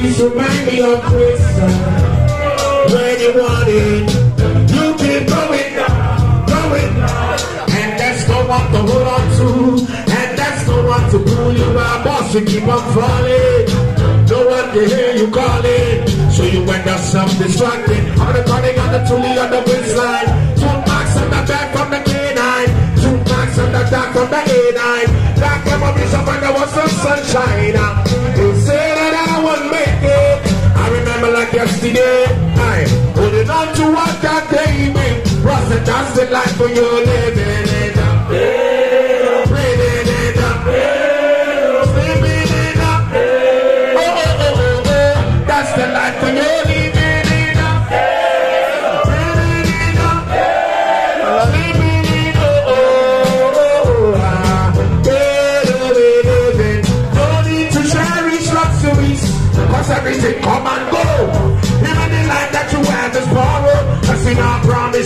Please, remind me of Christmas. When you want it, you keep on falling. No one can hear you calling. So you end up self-destructing. On the cutting on the tully on the waistline. Two marks on the back from the K9. Two marks on the back from the A9. Black memories of when there was some sunshine. Uh, they say that I won't make it. I remember like yesterday. I holding on to what that day meant. And that's the life for you living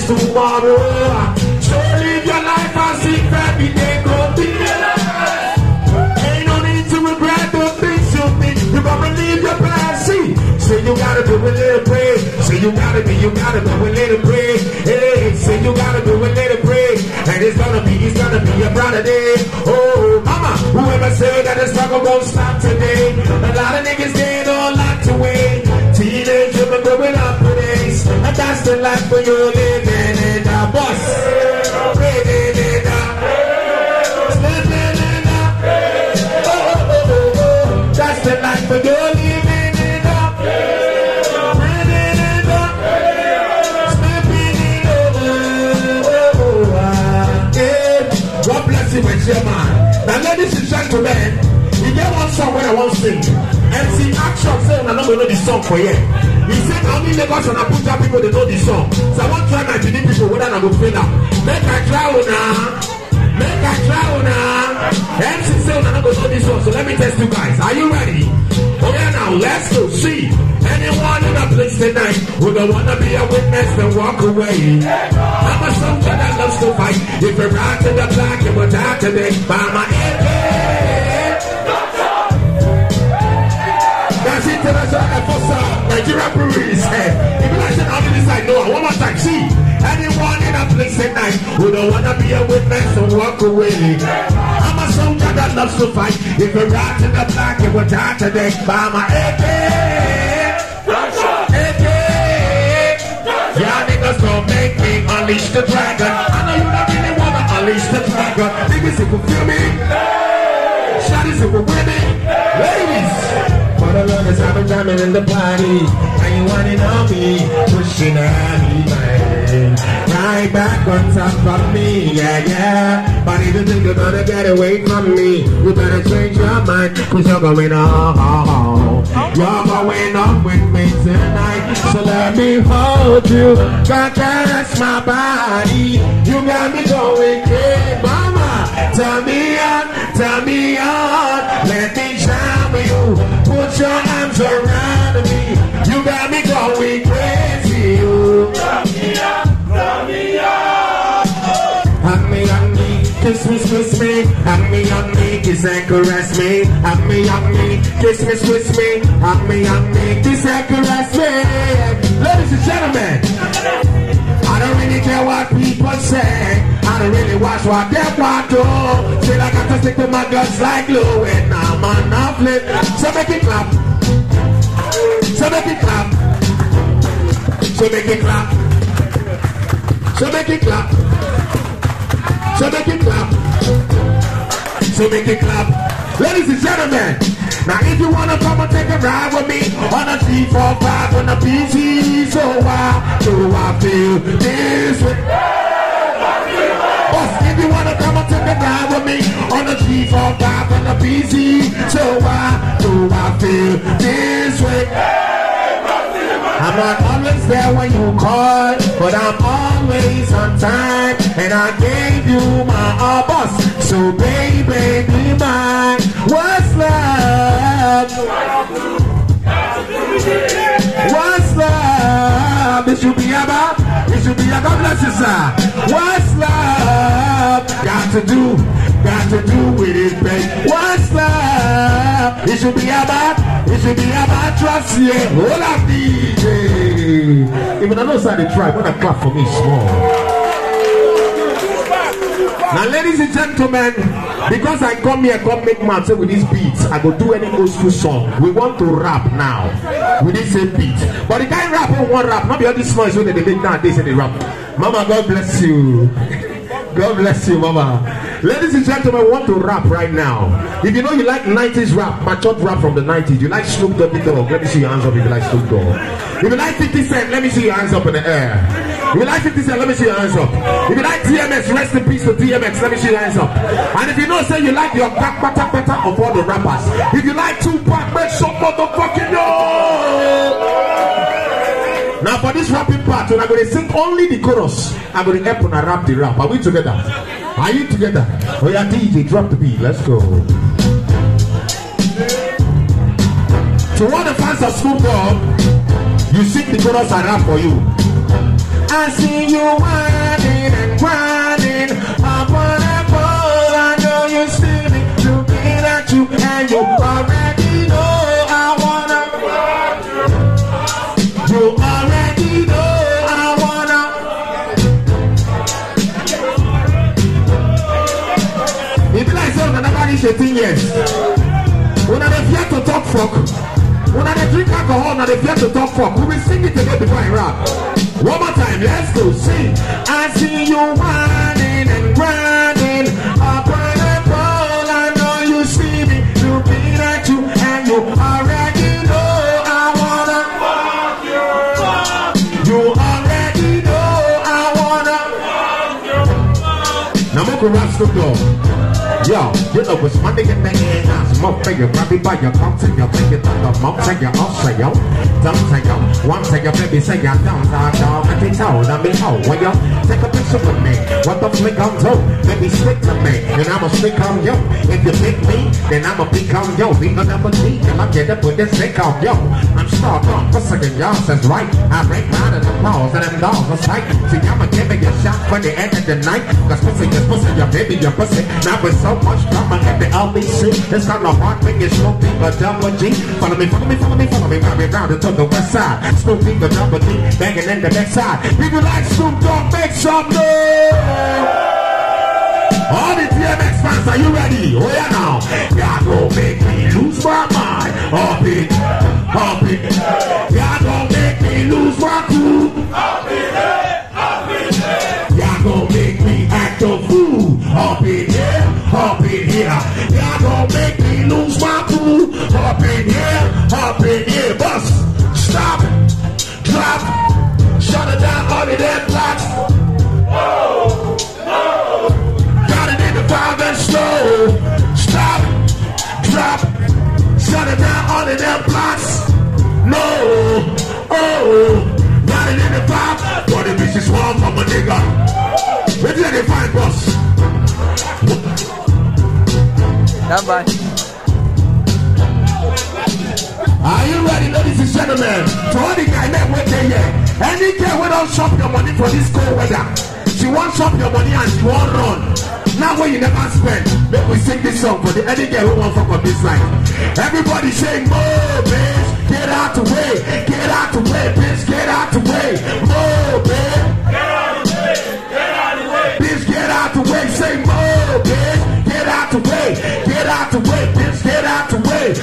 tomorrow. So live your life and seek every day. Go be. Ain't no need to regret the things you did. You gotta leave your past. See, say you gotta do a little pray. Say you gotta be, you gotta do a little pray. Hey, say you gotta do a little pray. And it's gonna be, it's gonna be a brighter day. Oh, mama, whoever said that the struggle won't stop today. A lot of niggas they don't locked away. Teenage women growing up. And that's the life for you living gentlemen, you get one song when I want to sing. MC Action say, I'm not going to know the song for you. He said, only Lagos and Abuja people, they know the song. So I want to try Benin people, whether I'm going to fail now. Make I try oh, now. Make I try oh, now. MC say, oh, I'm not going to know this song. So let me test you guys. Are you ready? Oh yeah, now let's go. See, anyone in a place tonight who don't wanna be a witness, then walk away. I'm a soldier that loves to fight. If you're right to the black, you will die today by my AK. That's international police. Hey, if you like how this I know, one more time. See, anyone in a place tonight who don't wanna be a witness, then walk away. I'm a soldier that loves to fight. If you're right to the black, you will die today by my AK. AK. Y'all niggas don't make me unleash the dragon. I know you don't really wanna unleash the dragon. Niggas, if you feel me, shawty's if you with love is in the party, and you want it on me, pushing on me. Right back on top of me, yeah, yeah. But if you think you're gonna get away from me, you better change your mind, cause you're going on. You're going on with me tonight, so let me hold you. God, that's my body. Arms around me. You got me going crazy. You. Have me on me, kiss me, kiss me. Have me on me, kiss and caress me. Have me on me, kiss me, kiss me. Have me on me, kiss and caress me. Ladies and gentlemen, I don't really care what people say. I don't really watch what they want to. Still I got to stick to my guns like glue, and I'm on a flip. So make it clap. So make it clap. So make it clap. So make it clap. So make it clap. So make it clap. Ladies and gentlemen, now if you wanna come and take a ride with me on a G45 on a PC, so why do I feel this way? If you wanna come and take a ride with me on a G45 on a PC, so why do I feel? I'm not always there when you call, but I'm always on time. And I gave you my bus, so baby, be mine. What's love? What's love? It should be about. It should be about. God bless you, sir. What's love? Got to do. Got to do with it, babe. What's love? It should be about. Be about trust. Yeah. Hold up, DJ. Even I know side the try, I clap for me small. Now, ladies and gentlemen, because I come here, come make man say with this beat, I go do any school song. We want to rap now with this same beat. But the guy rap who want rap, not be all these noise when they make nowadays and they rap. Mama, God bless you. God bless you, Mama. Ladies and gentlemen, we want to rap right now. If you know you like 90s rap, matured rap from the 90s, you like Snoop Dogg, let me see your hands up if you like Snoop Dogg. If you like 50 Cent, let me see your hands up in the air. If you like 50 Cent, let me see your hands up. If you like DMX, rest in peace to DMX, let me see your hands up. And if you know, say you like your back pata pata of all the rappers. If you like Tupac, make some motherfucking noise. Now for this rapping part, I'm going to sing only the chorus, I'm going to help I rap the rap. Are we together? Are you together? Oh yeah, DJ, drop the beat. Let's go. To all the fans of Snoop Dogg, you sing the chorus I rap for you. I see you whining and grinding up on that pole. I know you see me looking at you, and you already reach 18 years. Una dey fear to talk fuck. Una dey drink alcohol, una dey fear to talk fuck. We will sing it again before I rap. One more time, let's go sing. I see you whining and grinding up on the pole. I know you see me looking at you, and you already know I wanna. fuck You You already know I wanna. fuck you. Now, Moko Rap Snoop Dogg. Yo, you know what's my nigga name is Smoke figure, grab me by your coat and your finger to the mouth, say you off, say yo. Don't say yo, one say yo, baby, say yo. Don't, dog, dog, and they told, I mean, oh, well, yo. Take a picture with me, what the flick I'm do Baby, stick to me, and I'ma stick on yo. If you pick me, then I'ma pick on yo. Be the number D, and I get to put this stick on yo. I'm stuck on pussy and y'all says right. I break out of the balls and them dogs are tight See, I'ma give me a shot for the end of the night. Cause pussy is pussy, your baby, your pussy. Now with so much drama at the LBC It's not a hard thing, it's Snoop Dogg, double G. Follow me, follow me, follow me, follow me Marry round to the west side. Snoop Dogg, double G Banging in the next side People like Snoop Dogg, make some noise all the DMX fans, are you ready? Oh yeah now. Y'all gon' make me lose my mind. Up it, up it. Y'all gon' make me lose my cool. Y'all gon' make me act a fool. Up in here, up in here. Y'all gon' make me lose my cool. Up in here, up in here. Stand by. Are you ready, ladies and gentlemen? To all the guy men wait there. Any girl we don't shop your money for this cold weather. She won't shop your money and she won't run. Now when you never spend, make we sing this song for the any girl who won't fuck up this line. Everybody say, Mo, bitch, get out the way, get out the way, bitch, get out the way, Mo, bitch. get out the way, Bitch, get out the way. Say bitch. Get out the way. Get out the way, bitch. Get out the way.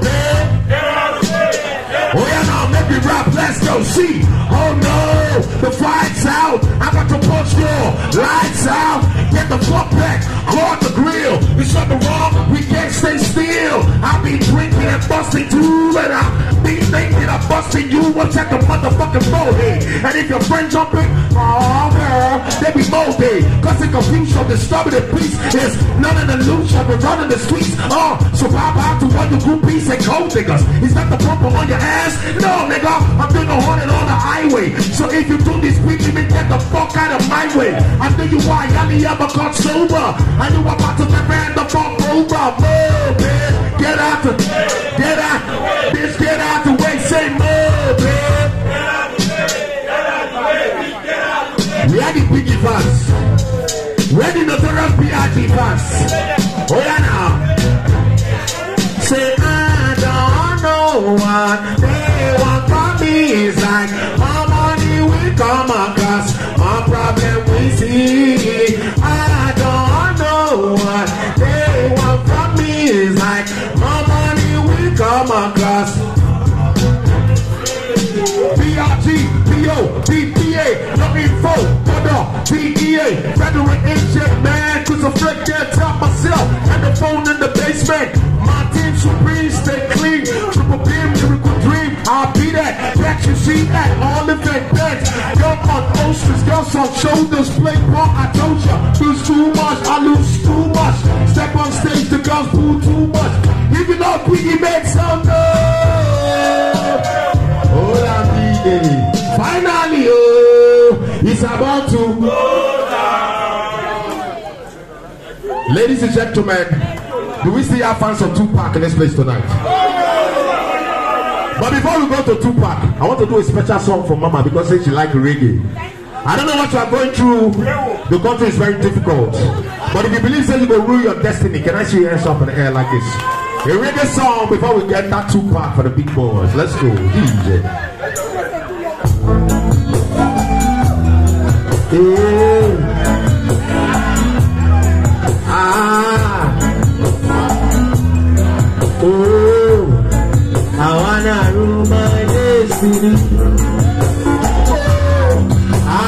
Bitch. Oh yeah, now make me rap. Let's go. See. Oh no, the fight's out. I got to punch your lights out. Get the fuck back. Clog the grill. There's something wrong. We can't stay still. I be drinking and busting too, and I be thinking of busting you. What's at the motherfucking forehead? And if your friend jumping, oh be be moldy. Cause the confusion, disturbing the peace is none of the illusion. We're running the streets. Oh, so bow bow to all your groupies and gold diggers. Is that the bumper on your ass? No, nigga. I'm doing a hundred on the highway. So if you do this quick, you get the fuck out of my way. I know you why I ever got sober. I knew about to defend the fuck over. Move, bitch. Get out the, notorious B.I.G. fans. Oh now. Say I don't know what they want from me. It's like my money will come across, my problem we see. I don't know what they want from me. It's like my money will come across. I'm straight there, top myself, and the phone in the basement. My team supreme, stay clean, triple beam, miracle dream, I'll be that, back you see that, all the fake bags, girl on oceans, girls on shoulders, play part, I told ya, lose too much, I lose too much, step on stage, the girls pull too much, even though Quiggy make some noise. Oh, that day. Finally, oh, it's about to go Ladies and gentlemen, do we still have fans of Tupac in this place tonight? But before we go to Tupac, I want to do a special song for Mama because she like reggae. I don't know what you are going through. The country is very difficult. But if you believe that you will rule your destiny, can I see your hands up in the air like this? A reggae song before we get that Tupac for the big boys. Let's go, DJ. Yeah. Ah. Oh, I wanna rule my destiny.